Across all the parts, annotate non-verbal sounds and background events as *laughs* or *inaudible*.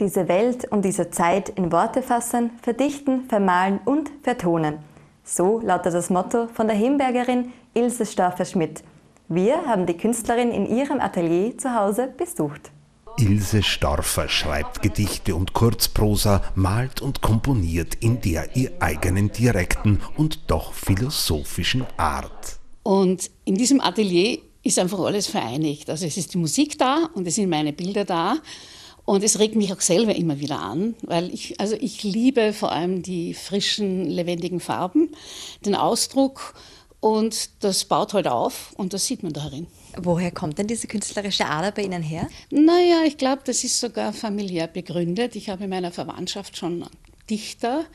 diese Welt und diese Zeit in Worte fassen, verdichten, vermalen und vertonen. So lautet das Motto von der Himbergerin Ilse Stauffer-Schmidt. Wir haben die Künstlerin in ihrem Atelier zu Hause besucht. Ilse Storfer schreibt Gedichte und Kurzprosa, malt und komponiert in der ihr eigenen direkten und doch philosophischen Art. Und in diesem Atelier ist einfach alles vereinigt. Also es ist die Musik da und es sind meine Bilder da. Und es regt mich auch selber immer wieder an, weil ich, also ich liebe vor allem die frischen, lebendigen Farben, den Ausdruck und das baut halt auf und das sieht man darin. Woher kommt denn diese künstlerische Ader bei Ihnen her? Naja, ich glaube, das ist sogar familiär begründet. Ich habe in meiner Verwandtschaft schon Dichter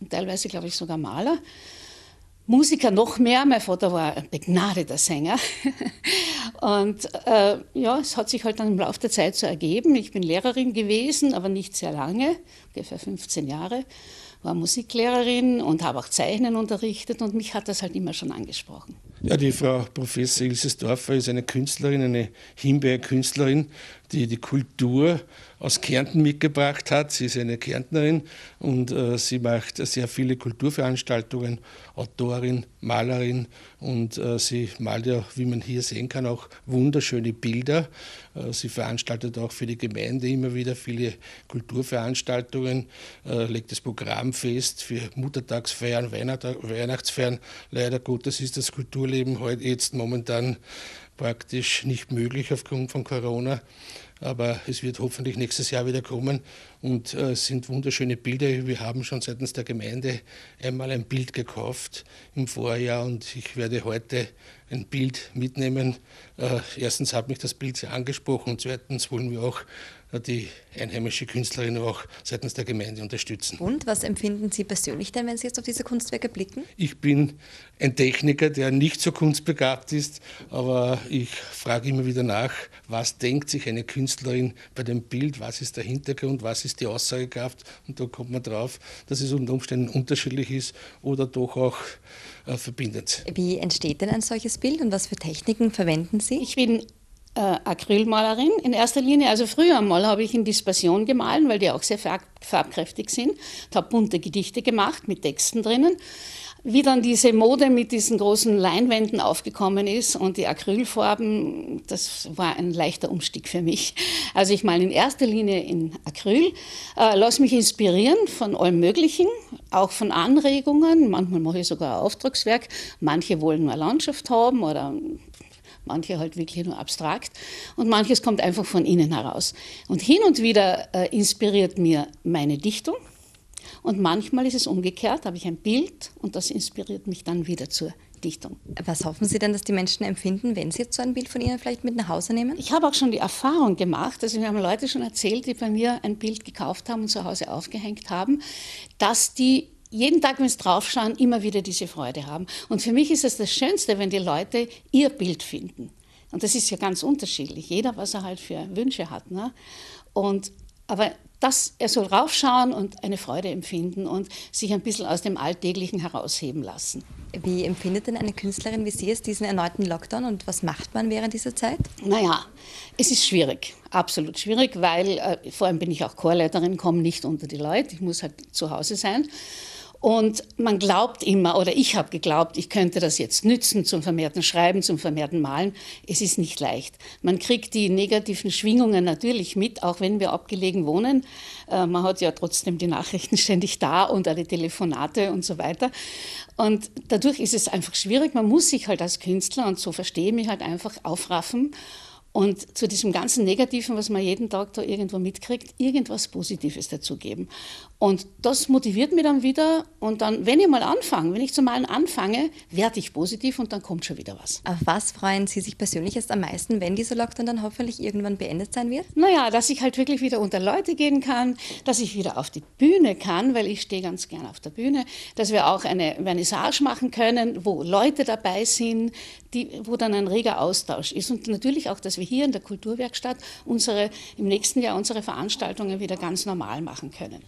und teilweise, glaube ich, sogar Maler. Musiker noch mehr. Mein Vater war ein begnadeter Sänger. *laughs* Und äh, ja, es hat sich halt dann im Laufe der Zeit so ergeben. Ich bin Lehrerin gewesen, aber nicht sehr lange, ungefähr 15 Jahre. War Musiklehrerin und habe auch Zeichnen unterrichtet und mich hat das halt immer schon angesprochen. Ja, die Frau Professor Ilse Dorfer ist eine Künstlerin, eine Himbeerkünstlerin, die die Kultur aus Kärnten mitgebracht hat. Sie ist eine Kärntnerin und äh, sie macht sehr viele Kulturveranstaltungen, Autorin, Malerin und äh, sie malt ja, wie man hier sehen kann, auch wunderschöne Bilder. Äh, sie veranstaltet auch für die Gemeinde immer wieder viele Kulturveranstaltungen, äh, legt das Programm fest für Muttertagsfeiern, Weihnachtsfeiern. Leider Gottes ist das Kulturleben heute jetzt momentan praktisch nicht möglich aufgrund von Corona. Aber es wird hoffentlich nächstes Jahr wieder kommen und äh, es sind wunderschöne Bilder. Wir haben schon seitens der Gemeinde einmal ein Bild gekauft im Vorjahr und ich werde heute ein Bild mitnehmen. Äh, erstens hat mich das Bild sehr angesprochen und zweitens wollen wir auch die einheimische Künstlerin auch seitens der Gemeinde unterstützen. Und was empfinden Sie persönlich denn, wenn Sie jetzt auf diese Kunstwerke blicken? Ich bin ein Techniker, der nicht so kunstbegabt ist, aber ich frage immer wieder nach, was denkt sich eine Künstlerin bei dem Bild, was ist der Hintergrund, was ist die Aussagekraft und da kommt man drauf, dass es unter Umständen unterschiedlich ist oder doch auch äh, verbindet. Wie entsteht denn ein solches Bild und was für Techniken verwenden Sie? Ich bin äh, Acrylmalerin in erster Linie. Also früher einmal habe ich in Dispersion gemahlen, weil die auch sehr farbkräftig sind. Ich habe bunte Gedichte gemacht mit Texten drinnen. Wie dann diese Mode mit diesen großen Leinwänden aufgekommen ist und die Acrylfarben, das war ein leichter Umstieg für mich. Also ich male in erster Linie in Acryl, äh, lasse mich inspirieren von allem Möglichen, auch von Anregungen. Manchmal mache ich sogar ein Auftragswerk. Manche wollen nur Landschaft haben oder manche halt wirklich nur abstrakt und manches kommt einfach von innen heraus. Und hin und wieder äh, inspiriert mir meine Dichtung und manchmal ist es umgekehrt, habe ich ein Bild und das inspiriert mich dann wieder zur Dichtung. Was hoffen Sie denn, dass die Menschen empfinden, wenn Sie jetzt so ein Bild von Ihnen vielleicht mit nach Hause nehmen? Ich habe auch schon die Erfahrung gemacht, also mir haben Leute schon erzählt, die bei mir ein Bild gekauft haben und zu Hause aufgehängt haben, dass die jeden Tag, wenn sie draufschauen, immer wieder diese Freude haben. Und für mich ist es das Schönste, wenn die Leute ihr Bild finden. Und das ist ja ganz unterschiedlich, jeder, was er halt für Wünsche hat. Ne? Und, aber das, er soll raufschauen und eine Freude empfinden und sich ein bisschen aus dem Alltäglichen herausheben lassen. Wie empfindet denn eine Künstlerin wie Sie es diesen erneuten Lockdown und was macht man während dieser Zeit? Naja, es ist schwierig, absolut schwierig, weil äh, vor allem bin ich auch Chorleiterin, komme nicht unter die Leute, ich muss halt zu Hause sein. Und man glaubt immer, oder ich habe geglaubt, ich könnte das jetzt nützen zum vermehrten Schreiben, zum vermehrten Malen. Es ist nicht leicht. Man kriegt die negativen Schwingungen natürlich mit, auch wenn wir abgelegen wohnen. Äh, man hat ja trotzdem die Nachrichten *laughs* ständig da und alle Telefonate und so weiter. Und dadurch ist es einfach schwierig. Man muss sich halt als Künstler, und so verstehe ich mich halt einfach, aufraffen und zu diesem ganzen Negativen, was man jeden Tag da irgendwo mitkriegt, irgendwas Positives dazugeben. Und das motiviert mich dann wieder. Und dann, wenn ich mal anfange, wenn ich zum Malen anfange, werde ich positiv und dann kommt schon wieder was. Auf was freuen Sie sich persönlich jetzt am meisten, wenn dieser Lockdown dann hoffentlich irgendwann beendet sein wird? Naja, dass ich halt wirklich wieder unter Leute gehen kann, dass ich wieder auf die Bühne kann, weil ich stehe ganz gern auf der Bühne, dass wir auch eine Vernissage machen können, wo Leute dabei sind, die, wo dann ein reger Austausch ist. Und natürlich auch, dass hier in der Kulturwerkstatt unsere, im nächsten Jahr unsere Veranstaltungen wieder ganz normal machen können.